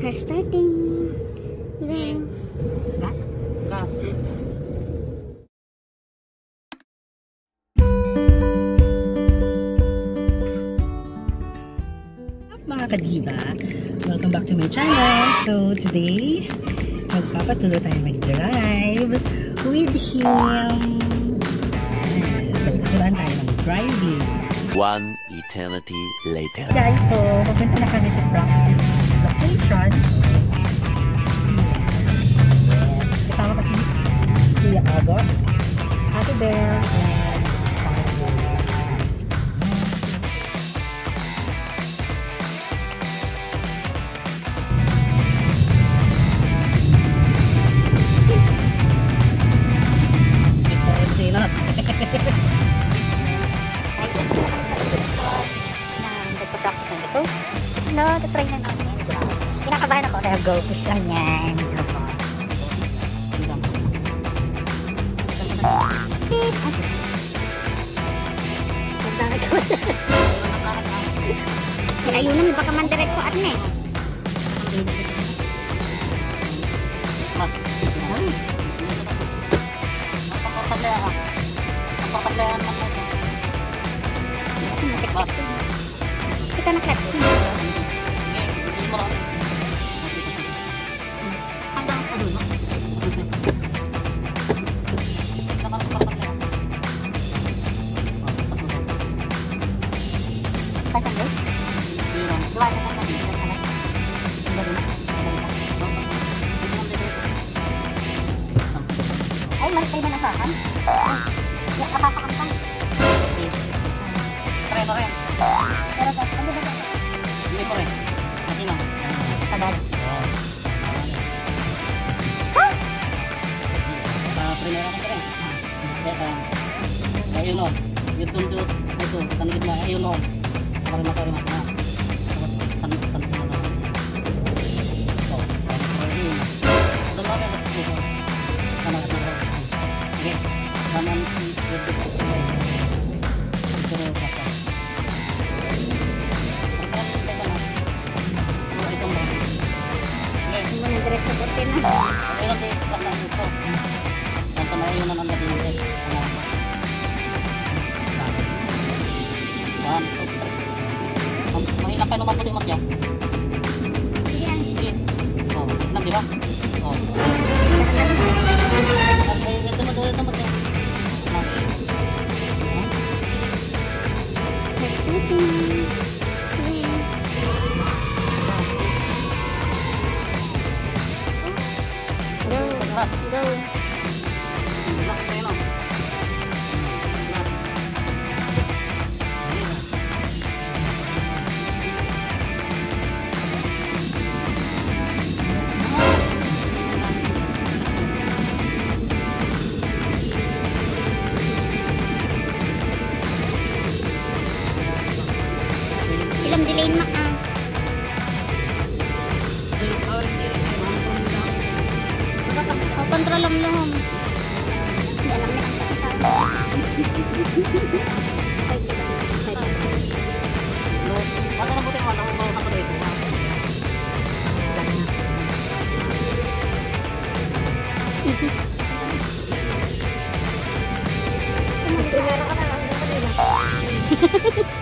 Car starting. Go. Gas? Gas. mga kadiba, welcome back to my channel. So today, magpapatuloy tayo mag-drive with him. So tuturuan tayo ng driving. One eternity later. Guys, so pupunta na kami sa practice location. Kasama kasi Kuya Abot, Ate Bear, and. Sinot. Nagpa-practice na. Natin. Kinakabahan ako. Kaya go. Push lang yan. Nagdakit ko siya. Kaya ayun naman, baka man diretso at na eh. Kita na clutch mo. Hanggang Ay, malis kayo ba ng? Ya, napapakan ka. Try mo rin. Pero sa, ano ba sakan? Hindi ko rin. Pati. Sabad. Ha? Sa primera ko rin. Kaya sa, ayun o. Yung ito, mo, ayun o. Có 忙点 O, control ang luhom. Hindi alam. No, ano na buti? Primero ka na lang. Hindi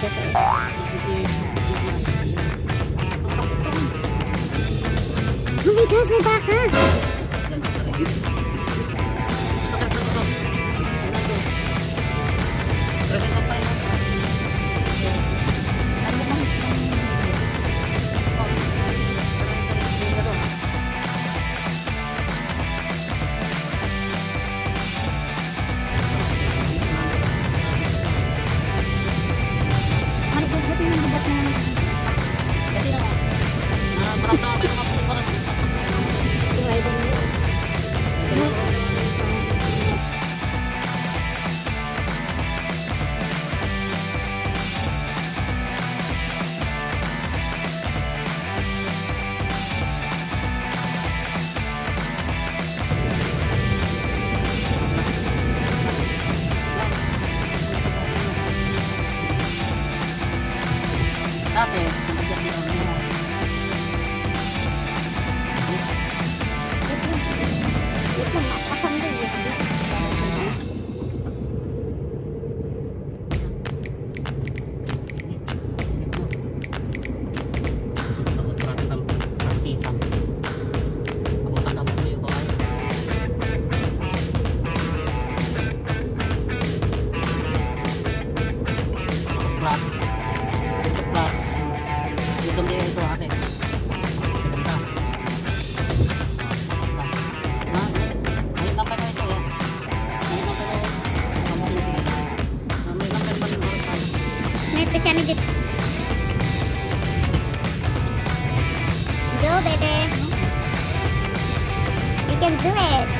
and just like... Oh my back up! You can do it.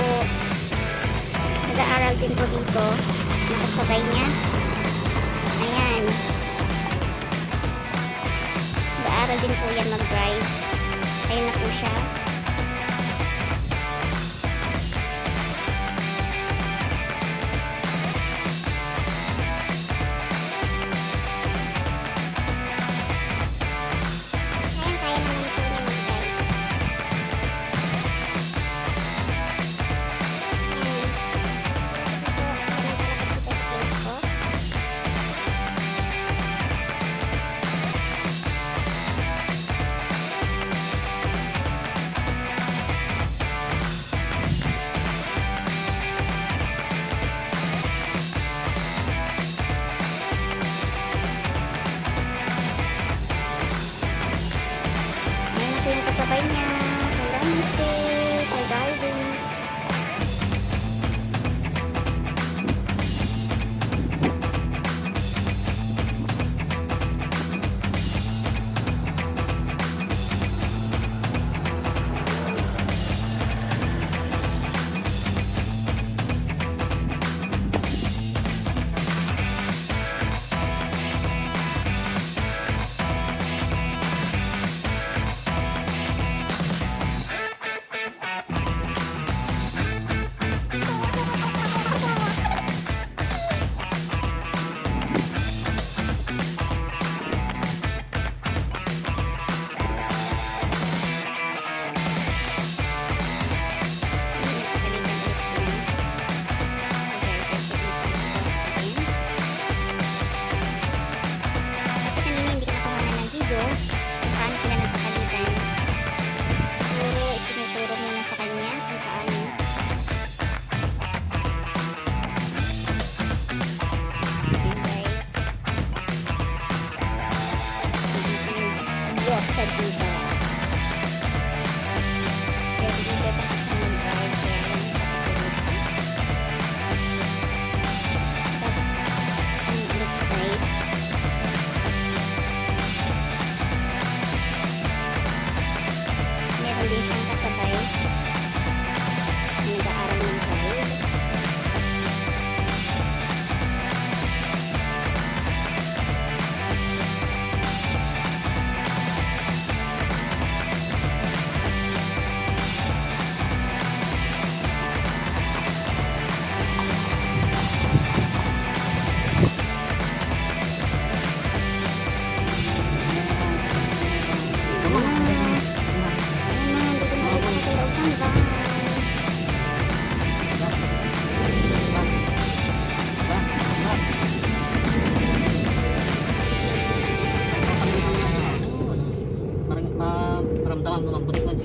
po nag-aaral din po dito. Nakasabay niya. Ayan. Nag-aaral din po yan mag-drive. Ayun na po siya. Bye now. Ramdaman ko ng butik man